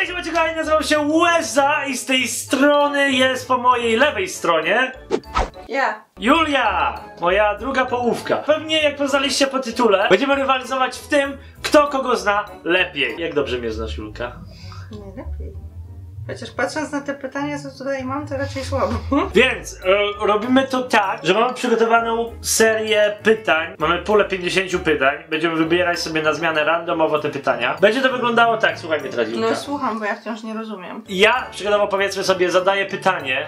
Cześć, macie kochani, nazywam się Łeza i z tej strony jest po mojej lewej stronie Ja. Julia, moja druga połówka. Pewnie jak poznaliście po tytule, będziemy rywalizować w tym, kto kogo zna lepiej. Jak dobrze mnie znasz, Julka? Nie lepiej. Chociaż patrząc na te pytania, co tutaj mam, to raczej słabo. Więc e, robimy to tak, że mamy przygotowaną serię pytań. Mamy pulę 50 pytań. Będziemy wybierać sobie na zmianę randomowo te pytania. Będzie to wyglądało tak, słuchaj mnie teraz, Julka. No słucham, bo ja wciąż nie rozumiem. Ja przykładowo powiedzmy sobie zadaję pytanie.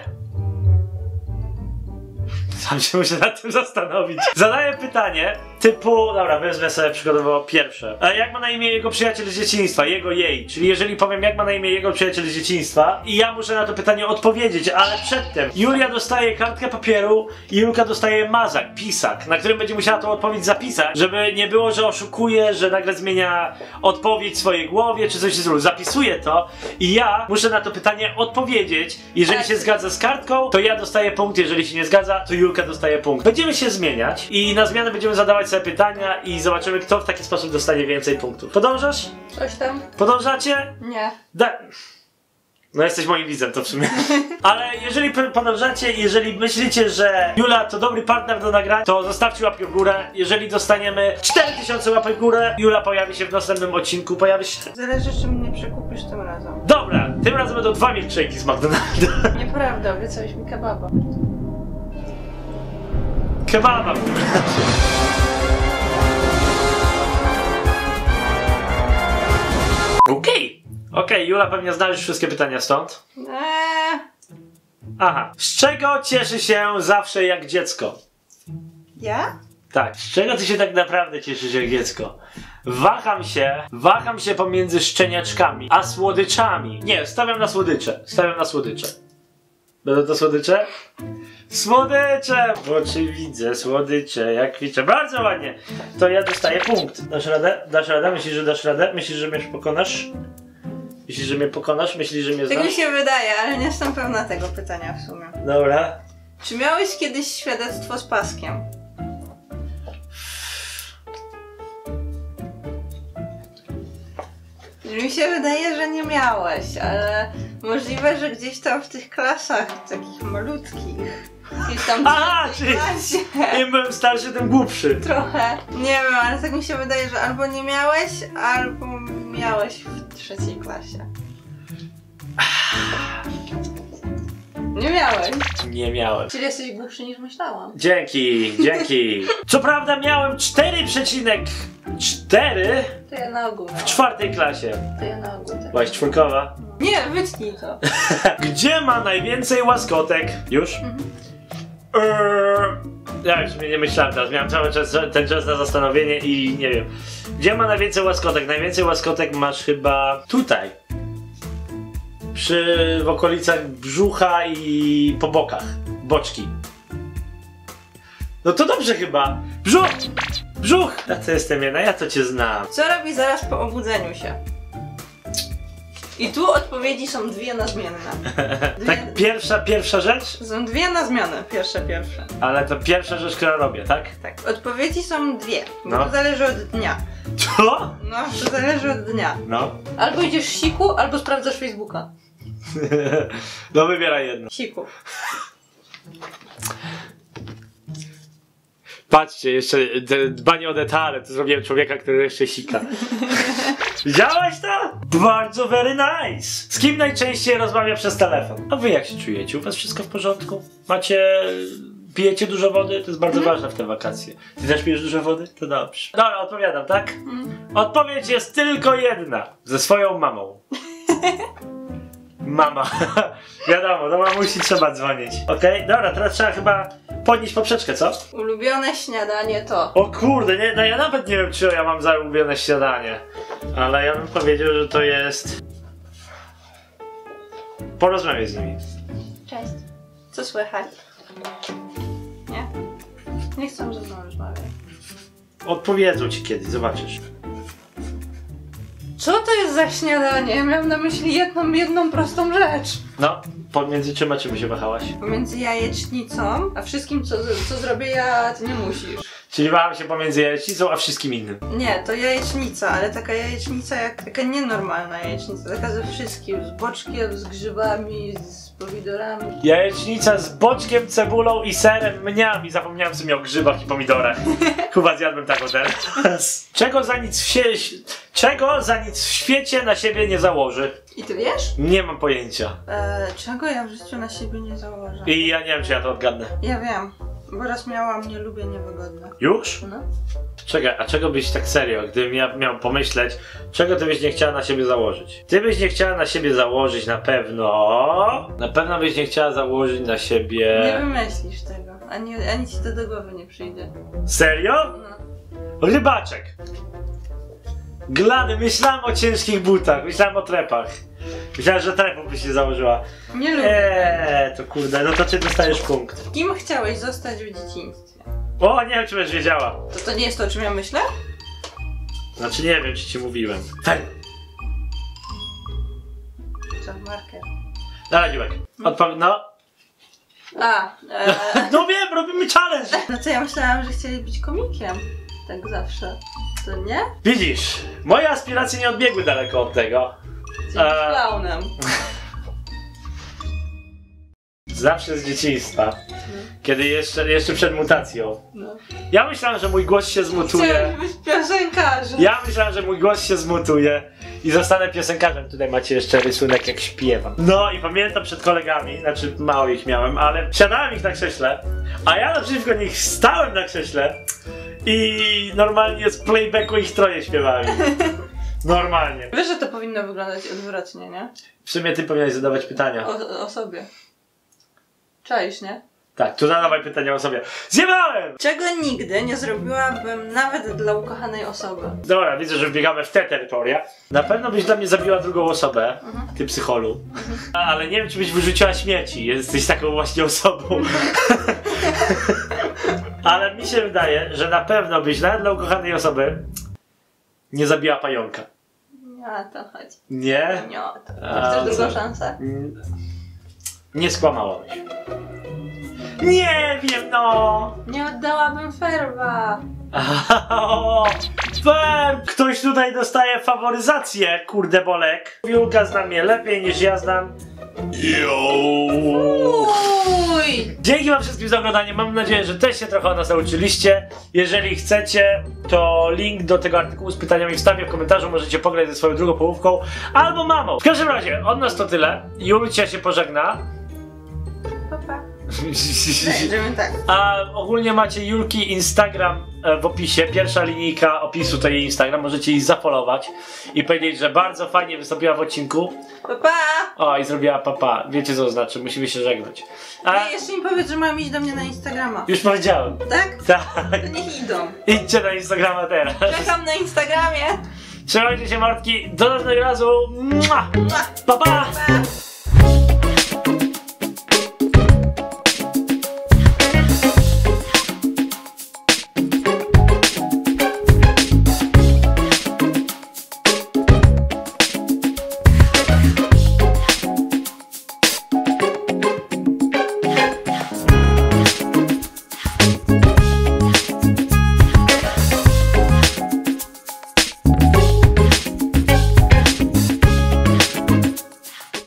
Sam się muszę nad tym zastanowić. Zadaję pytanie typu, dobra, wezmę sobie przykładowo pierwsze. A jak ma na imię jego przyjaciel z dzieciństwa? Jego, jej. Czyli jeżeli powiem jak ma na imię jego przyjaciel z dzieciństwa i ja muszę na to pytanie odpowiedzieć, ale przedtem Julia dostaje kartkę papieru i Julka dostaje mazak, pisak, na którym będzie musiała tą odpowiedź zapisać, żeby nie było, że oszukuje, że nagle zmienia odpowiedź w swojej głowie, czy coś się zrobi. Zapisuje to i ja muszę na to pytanie odpowiedzieć. Jeżeli się zgadza z kartką, to ja dostaję punkt, jeżeli się nie zgadza, to Julka dostaje punkt. Będziemy się zmieniać i na zmianę będziemy zadawać sobie pytania i zobaczymy, kto w taki sposób dostanie więcej punktów. Podążasz? Coś tam? Podążacie? Nie. Da... No jesteś moim widzem, to w sumie. Ale jeżeli podążacie, jeżeli myślicie, że Jula to dobry partner do nagrania, to zostawcie łapkę w górę. Jeżeli dostaniemy 4000 łapek w górę, Jula pojawi się w następnym odcinku, pojawi się... Zależy, czy mnie przekupisz tym razem. Dobra, tym razem będą dwa milkshake'i z McDonalda. Nieprawda, obiecałeś mi kebaba. Kebaba. Okej. Okej, Jula pewnie zna już wszystkie pytania stąd. Eee, Aha. Z czego cieszy się zawsze jak dziecko? ja? Tak, z czego ty się tak naprawdę cieszysz jak dziecko? Waham się, waham się pomiędzy szczeniaczkami, a słodyczami. Nie, stawiam na słodycze, stawiam na słodycze. Będą to słodycze? Słodycze! W oczy widzę słodycze, jak kwiczę. Bardzo ładnie! To ja dostaję punkt. Dasz radę? Dasz radę? Myślisz, że dasz radę? Myślisz, że mnie pokonasz? Myślisz, że mnie pokonasz? Myślisz, że mnie Tak mi znasz? się wydaje, ale nie jestem pewna tego pytania w sumie. Dobra. Czy miałeś kiedyś świadectwo z paskiem? Mi się wydaje, że nie miałeś, ale możliwe, że gdzieś tam w tych klasach takich malutkich, gdzieś tam Aha, czyli- klasie. Im byłem starszy, tym głupszy. Trochę. Nie wiem, ale tak mi się wydaje, że albo nie miałeś, albo miałeś w trzeciej klasie. Nie miałeś. Nie miałem. Czyli jesteś głupszy niż myślałam. Dzięki, dzięki. Co prawda miałem 4,4 To ja na ogół w miałam. czwartej klasie. To ja na ogół. Tak. Byłaś czwórkowa. Nie, wytnij to. Gdzie ma najwięcej łaskotek? Już? Mhm. Eee, ja już nie myślałem teraz, miałem cały czas ten czas na zastanowienie i nie wiem. Gdzie ma najwięcej łaskotek? Najwięcej łaskotek masz chyba tutaj. Przy, w okolicach brzucha i po bokach. Boczki. No to dobrze chyba. Brzuch! Brzuch! Ja to jestem jedna, ja to cię znam. Co robi zaraz po obudzeniu się? I tu odpowiedzi są dwie na zmienne. Dwie, Tak, pierwsza, pierwsza rzecz, Są dwie na zmianę. Pierwsze, pierwsze. ale to pierwsza rzecz, którą robię, tak? Tak. Odpowiedzi są dwie. Bo No. to zależy od dnia. Co? No, to zależy od dnia. No. Albo idziesz siku, albo sprawdzasz Facebooka. No wybieraj jedno. Siku. Patrzcie, jeszcze te dbanie o detale, to zrobiłem człowieka, który jeszcze sika. Widziałeś to? Bardzo very nice! Z kim najczęściej rozmawia przez telefon? A wy jak się czujecie? U was wszystko w porządku? Macie... Pijecie dużo wody? To jest bardzo ważne w te wakacje. Ty też pijesz dużo wody? To dobrze. Dobra, odpowiadam, tak? Mm. Odpowiedź jest tylko jedna. Ze swoją mamą. Mama. Wiadomo, do mamusi trzeba dzwonić. Okej, dobra, teraz trzeba chyba podnieść poprzeczkę, co? Ulubione śniadanie to. O kurde, nie, no ja nawet nie wiem, czy ja mam za ulubione śniadanie. Ale ja bym powiedział, że to jest... Porozmawiaj z nimi. Cześć. Co słychać? Nie? Nie chcą ze mną rozmawiać. Odpowiedzą ci kiedyś, zobaczysz. Co to jest za śniadanie? Miałem na myśli jedną, jedną prostą rzecz. No, pomiędzy czym a czym się wahałaś? Pomiędzy jajecznicą, a wszystkim co, co zrobię ja, ty nie musisz. Czyli waham się pomiędzy jajecznicą a wszystkim innym. Nie, to jajecznica, ale taka jajecznica jak taka nienormalna jajecznica, taka ze wszystkim, z boczkiem, z grzybami, z pomidorami. Jajecznica z boczkiem, cebulą i serem mniami. Zapomniałem sobie o grzybach i pomidorach. Chyba zjadłem taką teraz. Czego za nic w sie... Czego za nic w świecie na siebie nie założy? I ty wiesz? Nie mam pojęcia. E, czego ja w życiu na siebie nie założę? I ja nie wiem, czy ja to odgadnę. Ja wiem, bo raz miałam nie lubię niewygodne. Już? No. Czekaj, a czego byś tak serio, gdybym ja miał pomyśleć, czego ty byś nie chciała na siebie założyć? Ty byś nie chciała na siebie założyć na pewno. Na pewno byś nie chciała założyć na Nie siebie. wymyślisz tego, ani, ani ci to do głowy nie przyjdzie. Serio? No. Rybaczek. Glany, myślałem o ciężkich butach, myślałem o trepach. Myślałem, że trepów byś nie założyła. Nie lubię. Eee, to kurde, no to ty dostajesz punkt. Kim chciałeś zostać w dzieciństwie? O, nie wiem, czy będziesz wiedziała. To to nie jest to, o czym ja myślę? Znaczy, nie wiem, czy ci mówiłem. Tak. Co, marker. Dawaj, Dziubek. Odpowiedz, no. A, e, No wiem, robimy challenge. no to ja myślałam, że chcieli być komikiem. Tak zawsze. Nie? Widzisz, moje aspiracje nie odbiegły daleko od tego. Być E. klaunem. Zawsze z dzieciństwa. Kiedy jeszcze, jeszcze przed mutacją. No. Ja myślałem, że mój głos się zmutuje. Chciałem być piosenkarzem. Ja myślałem, że mój głos się zmutuje i zostanę piosenkarzem. Tutaj macie jeszcze rysunek, jak śpiewam. No i pamiętam przed kolegami, znaczy mało ich miałem, ale siadałem ich na krześle, a ja naprzeciwko nich stałem na krześle i normalnie z playbacku ich troje śpiewali. Normalnie. Wiesz, że to powinno wyglądać odwrotnie, nie? W sumie ty powinieneś zadawać pytania. O, o sobie. Czaisz, nie? Tak, tu zadawaj pytania o sobie. Zjebałem! Czego nigdy nie zrobiłabym nawet dla ukochanej osoby? Dobra, widzę, że wbiegamy w te terytoria. Na pewno byś dla mnie zabiła drugą osobę, Mhm. ty psycholu. Ale nie wiem, czy byś wyrzuciła śmieci. Jesteś taką właśnie osobą. Ale mi się wydaje, że na pewno byś nawet dla ukochanej osoby nie zabija pająka. Nie o to chodzi. Nie? Nie o to. A, Chcesz drugą co? szansę? Mm, Nie skłamałabyś. Nie wiem, no! Nie oddałabym ferwa. O, Fer, ktoś tutaj dostaje faworyzację, kurde bolek. Julka zna mnie lepiej niż ja znam. Yo. Dzięki wam wszystkim za oglądanie. Mam nadzieję, że też się trochę o nas nauczyliście. Jeżeli chcecie, to link do tego artykułu z pytaniami wstawię w komentarzu. Możecie pograć ze swoją drugą połówką albo mamą. W każdym razie, od nas to tyle. Julcia się pożegna. Będziemy tak. A ogólnie macie Julki Instagram e, w opisie. Pierwsza linijka opisu to jej Instagram. Możecie jej zapolować i powiedzieć, że bardzo fajnie wystąpiła w odcinku. Pa, pa. O, i zrobiła papa. Wiecie co to znaczy? Musimy się żegnać. A Nie, jeszcze mi powiedz, że mają iść do mnie na Instagrama. już powiedziałem. Tak? Tak. To niech idą. Idźcie na Instagrama teraz. Czekam na Instagramie. Trzymajcie się, Martki. Do następnego razu. Mua! Pa. Pa, pa! Pa.